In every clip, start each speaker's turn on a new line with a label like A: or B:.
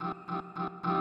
A: Uh, uh, uh, uh.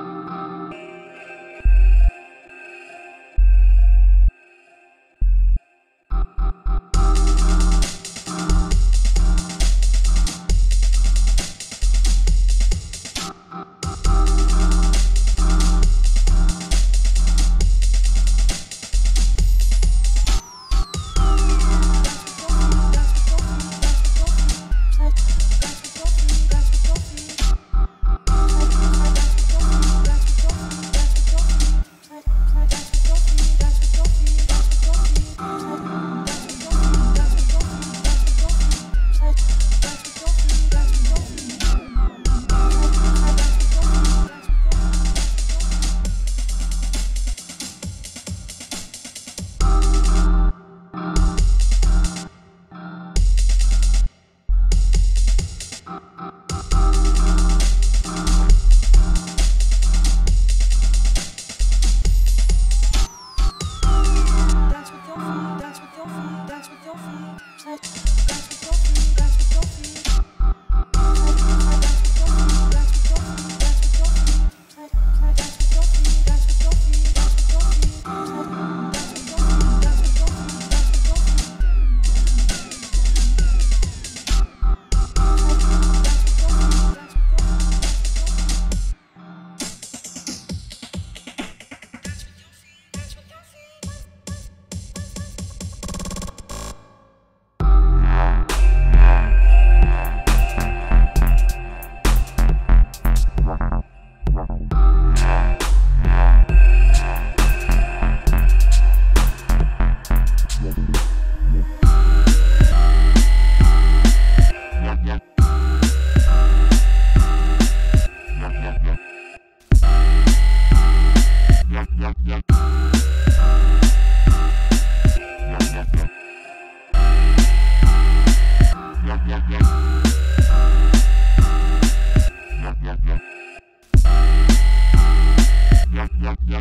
A: yeah, yeah.